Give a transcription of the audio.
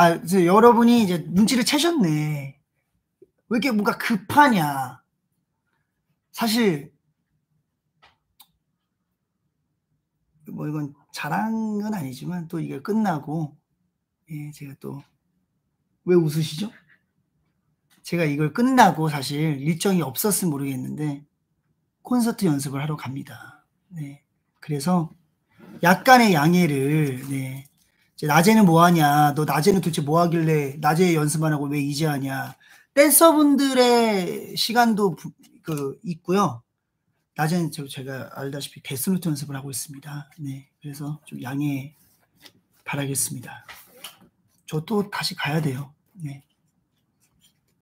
아, 여러분이 이제 눈치를 채셨네. 왜 이렇게 뭔가 급하냐. 사실, 뭐 이건 자랑은 아니지만 또 이게 끝나고, 예, 제가 또, 왜 웃으시죠? 제가 이걸 끝나고 사실 일정이 없었으면 모르겠는데, 콘서트 연습을 하러 갑니다. 네. 그래서 약간의 양해를, 네. 낮에는 뭐 하냐, 너 낮에는 도대체 뭐 하길래 낮에 연습만 하고 왜 이제 하냐. 댄서분들의 시간도 부- 그 있고요. 낮에는 저- 제가 알다시피 데스노트 연습을 하고 있습니다. 네. 그래서 좀 양해 바라겠습니다. 저 또 다시 가야 돼요. 네.